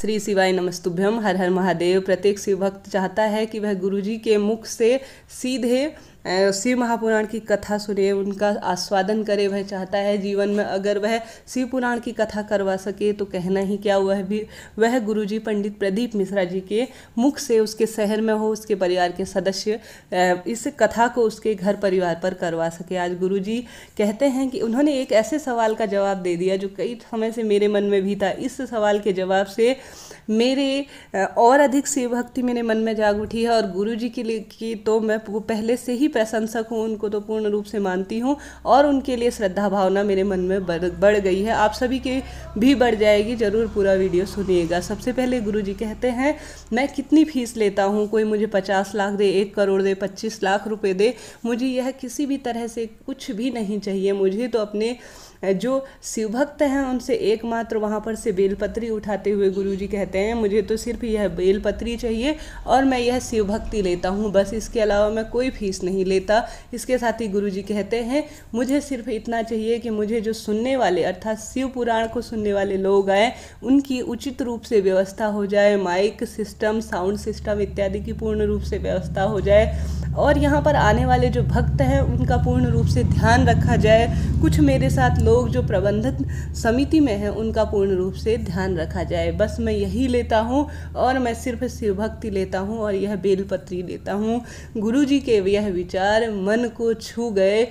श्री शिवाय नमस्तुभ्यम हर हर महादेव। प्रत्येक शिव भक्त चाहता है कि वह गुरुजी के मुख से सीधे शिव महापुराण की कथा सुने, उनका आस्वादन करे, वह चाहता है जीवन में अगर वह शिव पुराण की कथा करवा सके तो कहना ही क्या, वह भी, वह गुरुजी पंडित प्रदीप मिश्रा जी के मुख से उसके शहर में हो, उसके परिवार के सदस्य इस कथा को उसके घर परिवार पर करवा सके। आज गुरुजी कहते हैं कि उन्होंने एक ऐसे सवाल का जवाब दे दिया, जो कई समय से मेरे मन में भी था। इस सवाल के जवाब से मेरे और अधिक शिव भक्ति मेरे मन में जाग उठी है और गुरु जी के लिए की तो मैं पहले से ही प्रशंसक हूँ, उनको तो पूर्ण रूप से मानती हूँ और उनके लिए श्रद्धा भावना मेरे मन में बढ़ बढ़ गई है। आप सभी के भी बढ़ जाएगी, ज़रूर पूरा वीडियो सुनिएगा। सबसे पहले गुरु जी कहते हैं, मैं कितनी फ़ीस लेता हूँ? कोई मुझे पचास लाख दे, एक करोड़ दे, पच्चीस लाख रुपए दे। मुझे यह किसी भी तरह से कुछ भी नहीं चाहिए। मुझे तो अपने जो शिव भक्त हैं, उनसे एकमात्र वहाँ पर से बेलपत्री उठाते हुए गुरु जी कहते हैं, मुझे तो सिर्फ़ यह बेलपत्री चाहिए और मैं यह शिव भक्ति लेता हूँ, बस इसके अलावा मैं कोई फ़ीस नहीं लेता। इसके साथ ही गुरु जी कहते हैं, मुझे सिर्फ़ इतना चाहिए कि मुझे जो सुनने वाले, अर्थात शिव पुराण को सुनने वाले लोग आए, उनकी उचित रूप से व्यवस्था हो जाए, माइक सिस्टम, साउंड सिस्टम इत्यादि की पूर्ण रूप से व्यवस्था हो जाए और यहाँ पर आने वाले जो भक्त हैं, उनका पूर्ण रूप से ध्यान रखा जाए। कुछ मेरे साथ लोग जो प्रबंधक समिति में हैं, उनका पूर्ण रूप से ध्यान रखा जाए। बस मैं यही लेता हूँ और मैं सिर्फ़ शिव भक्ति लेता हूँ और यह बेलपत्री लेता हूँ। गुरु जी के यह विचार मन को छू गए।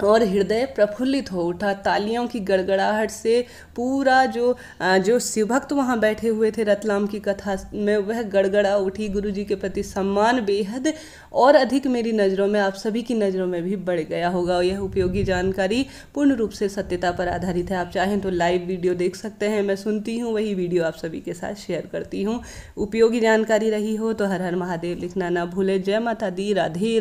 और हृदय प्रफुल्लित हो उठा। तालियों की गड़गड़ाहट से पूरा जो जो शिवभक्त वहाँ बैठे हुए थे रतलाम की कथा में, वह गड़गड़ा उठी। गुरु जी के प्रति सम्मान बेहद और अधिक मेरी नज़रों में, आप सभी की नज़रों में भी बढ़ गया होगा यह उपयोगी जानकारी पूर्ण रूप से सत्यता पर आधारित है। आप चाहें तो लाइव वीडियो देख सकते हैं। मैं सुनती हूँ, वही वीडियो आप सभी के साथ शेयर करती हूँ। उपयोगी जानकारी रही हो तो हर हर महादेव लिखना ना भूले। जय माता दी राधे।